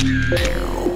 Yeah.